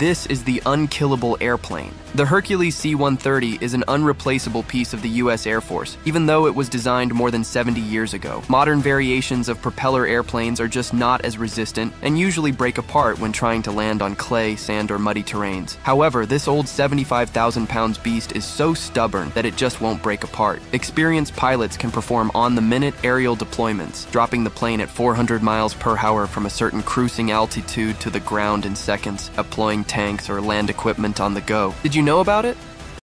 This is the unkillable airplane. The Hercules C 130 is an unreplaceable piece of the U.S. Air Force, even though it was designed more than 70 years ago. Modern variations of propeller airplanes are just not as resistant and usually break apart when trying to land on clay, sand, or muddy terrains. However, this old 75,000 pounds beast is so stubborn that it just won't break apart. Experienced pilots can perform on the minute aerial deployments, dropping the plane at 400 miles per hour from a certain cruising altitude to the ground in seconds, deploying tanks or land equipment on the go. Did you know about it?